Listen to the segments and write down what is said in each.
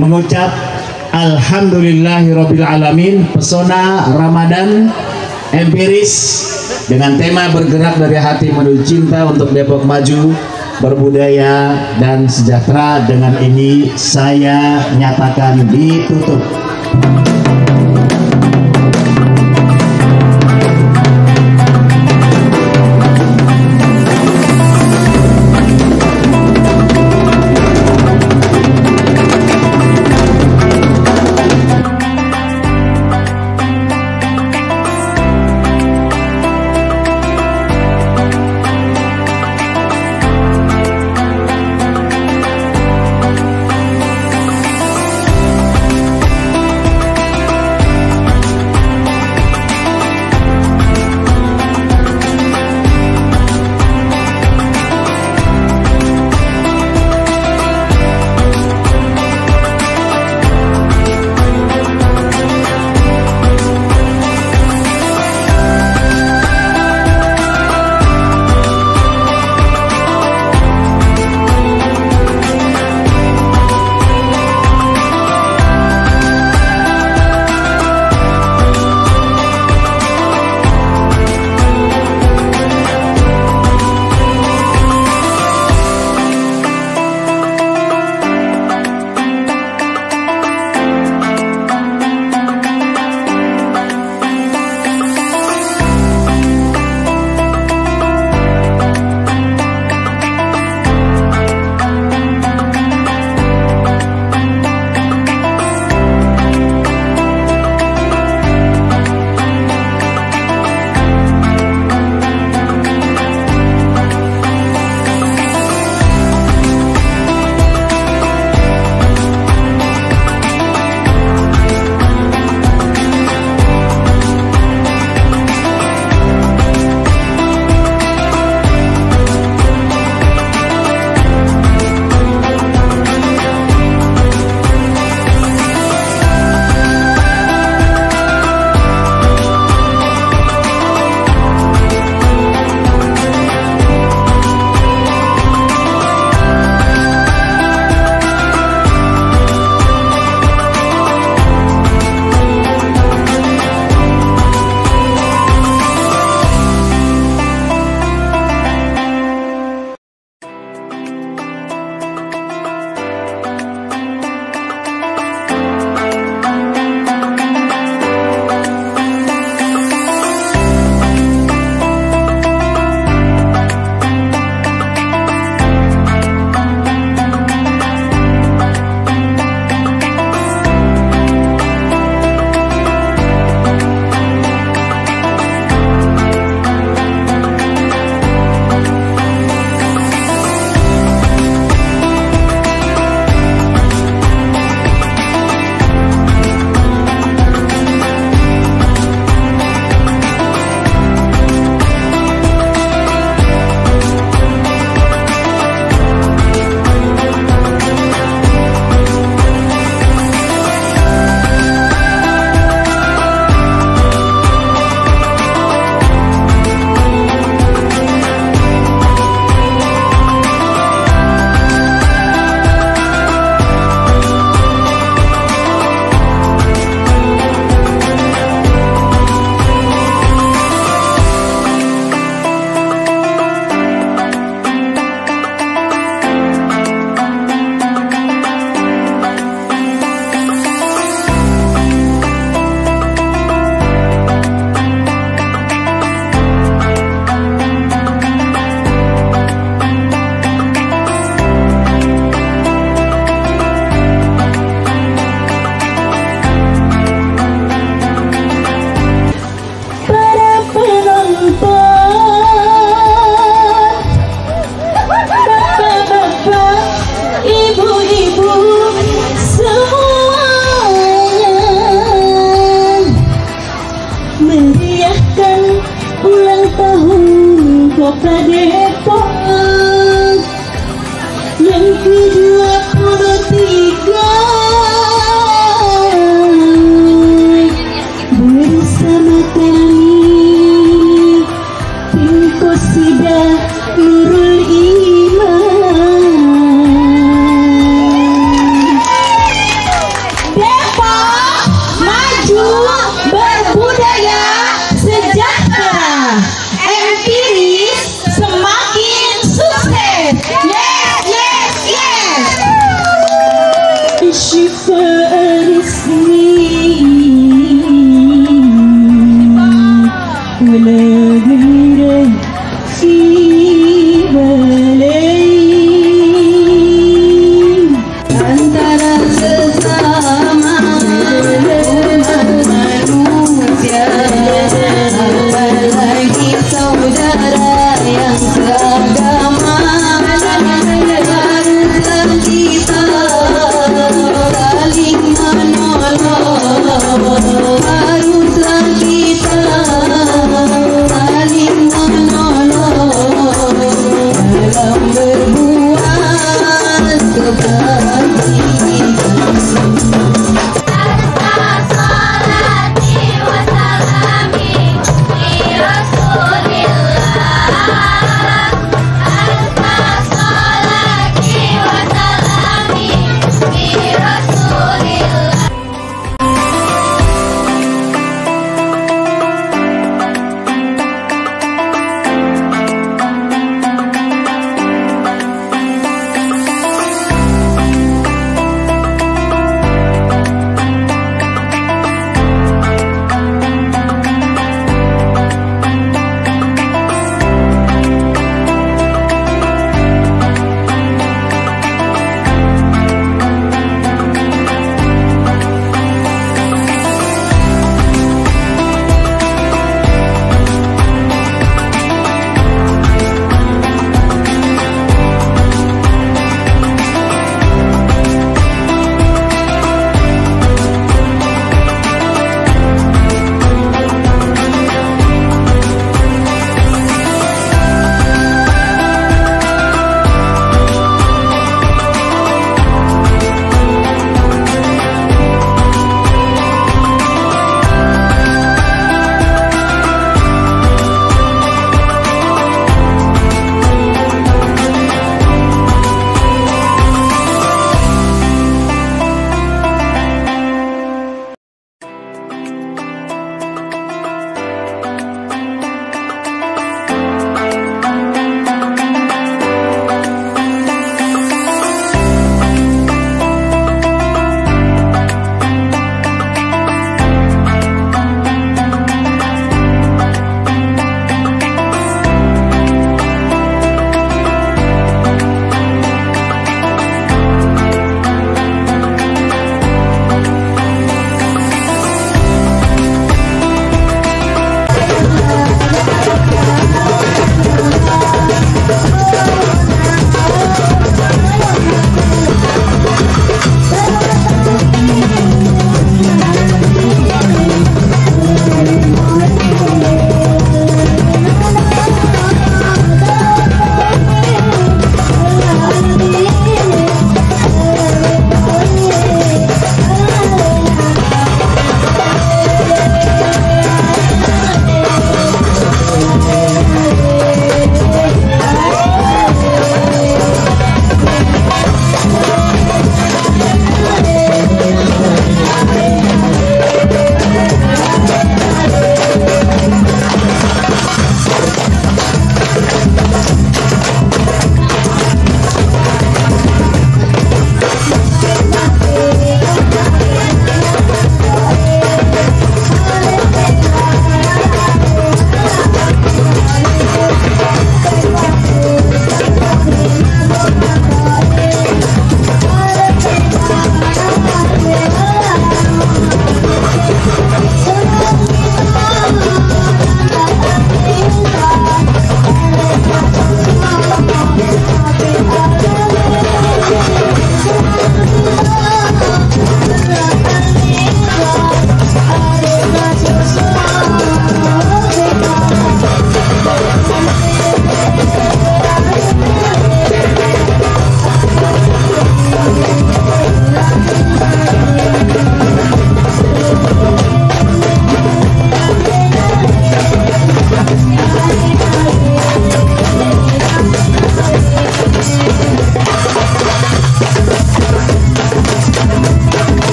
mengucap Alhamdulillahirabbil alamin pesona Ramadan empiris dengan tema bergerak dari hati menuju cinta untuk Depok maju berbudaya dan sejahtera. Dengan ini saya nyatakan ditutup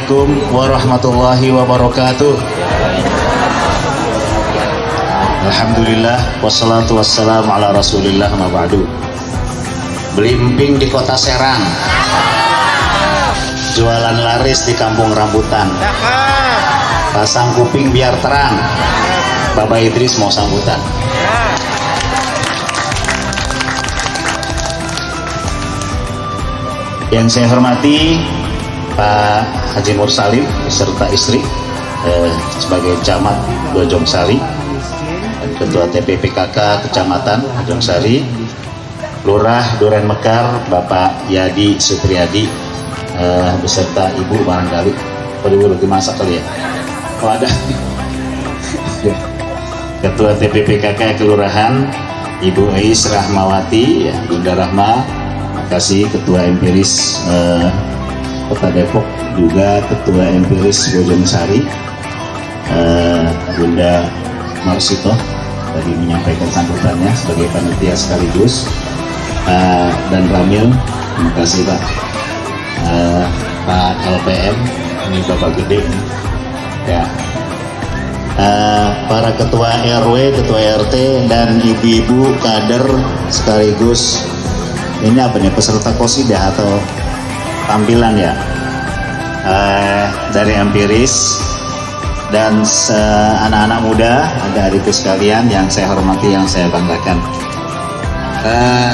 Assalamualaikum warahmatullahi wabarakatuh. Alhamdulillah wassalatu wassalamu ala Rasulillah ma ba'du. Belimping di kota Serang. Jualan laris di kampung rambutan. Pasang kuping biar terang. Bapak Idris mau sambutan. Yang saya hormati Pak Haji Mursalim beserta istri eh, sebagai camat Bojong Sari, Ketua TPPKK Kecamatan Bojong Sari, Lurah Duren Mekar Bapak Yadi Supriyadi eh, beserta Ibu barangkali perlu lagi masak kali ya. Oh ada. Ketua TPPKK Kelurahan Ibu Ais Rahmawati, ya, Bunda Rahma, kasih Ketua Empiris eh, Kota Depok juga Ketua Empiris Bojong Sari eh, Bunda Marsito tadi menyampaikan sambutannya sebagai panitia sekaligus Eh, dan Ramil terima kasih Pak. Eh, Pak LPM ini Bapak Gede ya. Para ketua RW, ketua RT dan ibu-ibu kader sekaligus ini apa nih peserta kosidah atau tampilan ya. Eh, dari empiris dan anak-anak muda ada adikku sekalian yang saya hormati yang saya banggakan. Eh,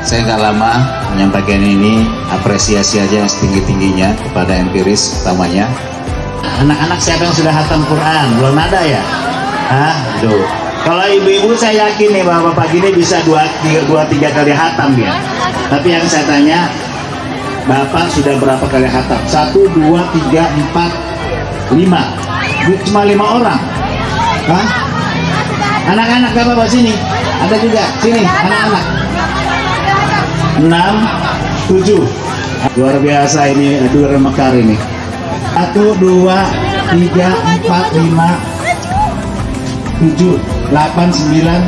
saya nggak lama menyampaikan ini apresiasi aja yang setinggi tingginya kepada empiris utamanya. Anak-anak siapa yang sudah hatam Quran? Belum ada ya? Hah? Duh. kalau ibu-ibu saya yakin nih bapak-bapak gini bisa dua tiga, dua, tiga kali hatam dia. Tapi yang saya tanya bapak sudah berapa kali hatam? Satu dua tiga empat lima. Cuma lima orang. Hah? anak-anak bapak sini. Ada juga. Sini anak-anak. Enam tujuh. Luar biasa ini dua mekar ini. Satu dua tiga empat lima tujuh delapan sembilan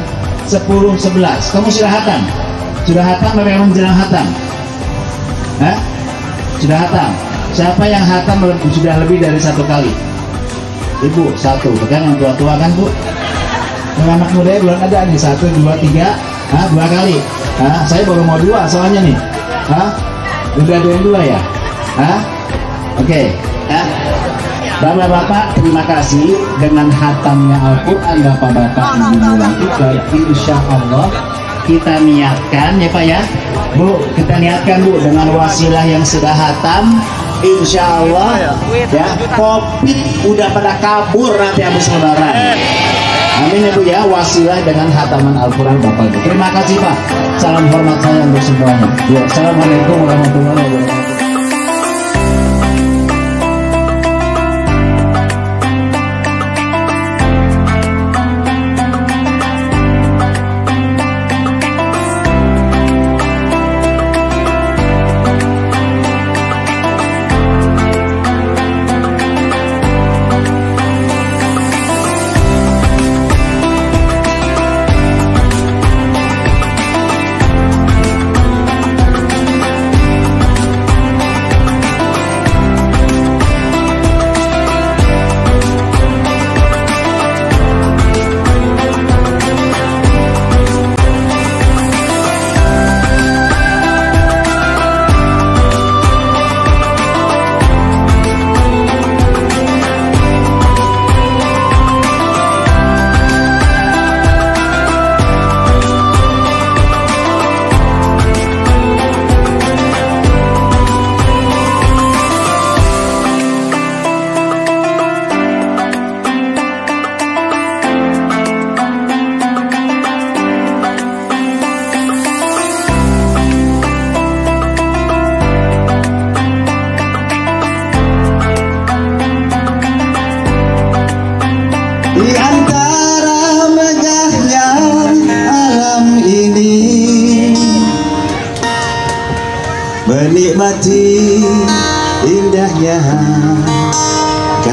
sepuluh sebelas. Kamu sudah hatam? Sudah hatam apa yang menjelang hatam? Hah? Sudah hatam siapa yang hatam sudah lebih dari satu kali ibu satu kan yang tua tua kan bu yang anak muda belum ada nih satu dua tiga ah dua kali ah saya baru mau dua soalnya nih ah udah dua yang dua ya ah oke ah Bapak-bapak terima kasih dengan hatamnya Al-Quran Bapak-bapak Ibu lakukan Insya Allah kita niatkan ya Pak ya Bu kita niatkan Bu dengan wasilah yang sudah hatam Insya Allah ya covid udah pada kabur nanti habis lebaran Amin ya Bu ya wasilah dengan hataman Al-Quran Bapak Ibu. Terima kasih Pak. Salam hormat saya untuk semuanya. Ya, Assalamualaikum warahmatullahi wabarakatuh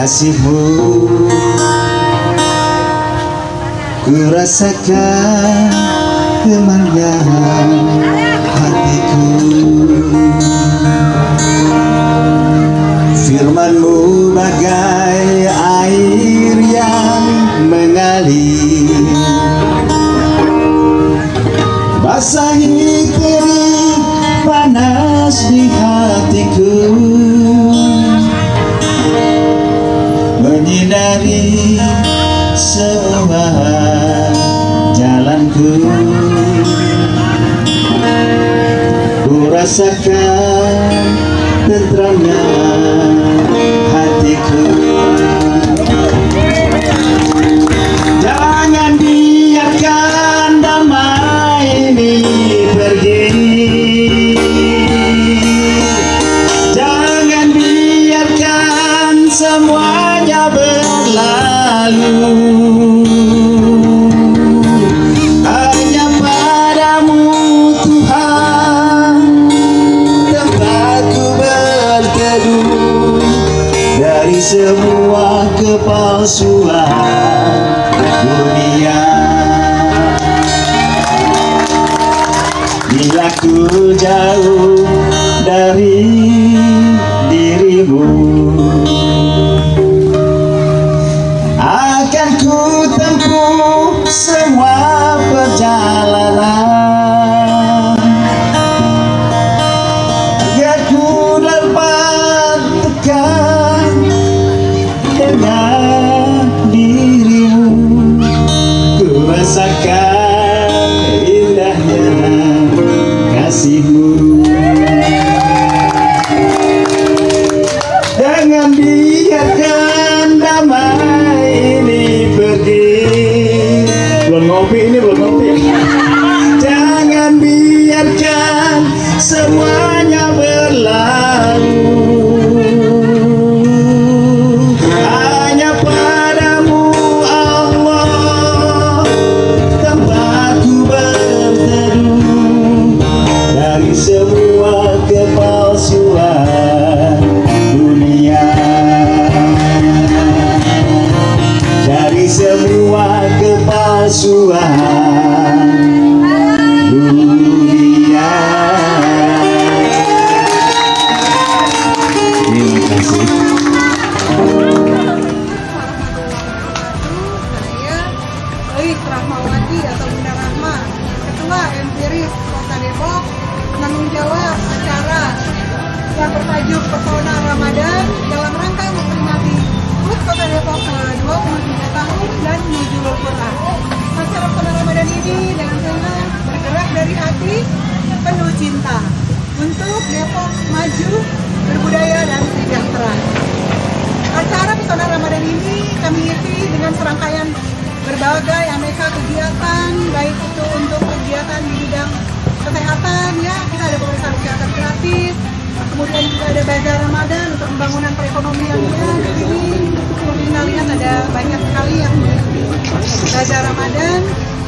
kasihmu. Ku rasakan kemarian hatiku. Firmanmu bagai air yang mengalir. Basahi terik panas di hatiku Ku dari semua kepalsuan dunia. Bila ku jauh dari dirimu ninguém lembrou, não teve. Acara Pesona Ramadan ini dengan tema bergerak dari hati penuh cinta untuk Depok maju, berbudaya dan sejahtera. Acara Pesona Ramadan ini kami isi dengan serangkaian berbagai aneka kegiatan, baik itu untuk kegiatan di bidang kesehatan, ya kita ada pemeriksaan kesehatan gratis, kemudian juga ada bazar Ramadan untuk pembangunan perekonomian ya, di sini. Seperti kita ada banyak sekali yang bazar Ramadan.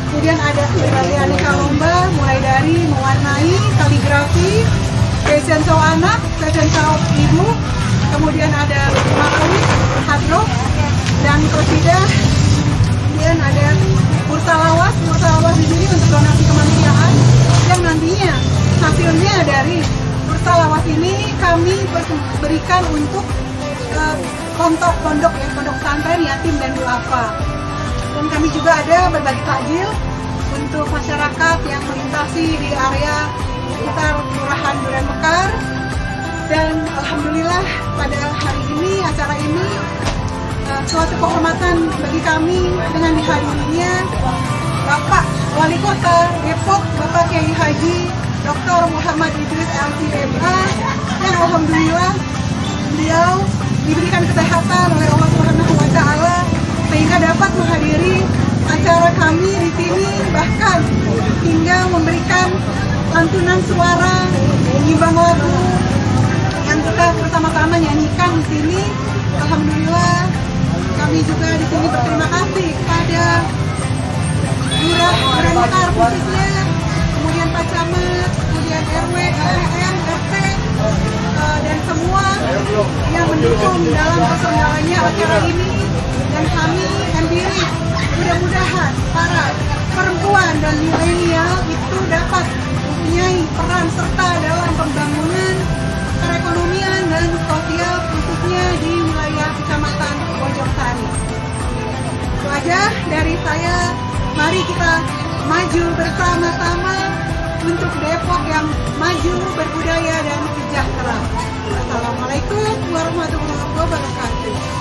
Kemudian ada berbagai aneka lomba, mulai dari mewarnai, kaligrafi, fashion show anak, fashion show ibu, kemudian ada marawis, hadroh, dan kosidah. Kemudian ada bursa lawas, bursa lawas di sini untuk donasi kemanusiaan yang nantinya hasilnya dari bursa lawas ini kami ber- berikan untuk eh, pondok pondok ya pondok pesantren yatim dan duafa. Dan kami juga ada berbagi takjil untuk masyarakat yang melintasi di area sekitar Kelurahan Duren Mekar. Dan Alhamdulillah pada hari ini, acara ini uh, suatu kehormatan bagi kami dengan dihadirinya Bapak Wali Kota Depok, Bapak Kiai Haji Dr. Muhammad Idris LCMA yang Alhamdulillah beliau diberikan kesehatan oleh Allah Subhanahu wa taala sehingga dapat menghadiri acara kami di sini bahkan hingga memberikan lantunan suara imbang lagu yang kita bersama-sama nyanyikan di sini. Alhamdulillah kami juga di sini berterima kasih kepada Lurah Duren Mekar khususnya, kemudian Pak Camat, kemudian RW, RWM, RT, eh, dan semua yang mendukung dalam terselenggaranya acara ini dan kami empiris mudah-mudahan para perempuan dan milenial itu dapat mempunyai peran serta dalam pembangunan perekonomian dan sosial khususnya di wilayah kecamatan Bojong Sari. Itu aja dari saya. Mari kita maju bersama-sama untuk Depok yang maju, berbudaya dan sejahtera. Assalamualaikum warahmatullahi wabarakatuh.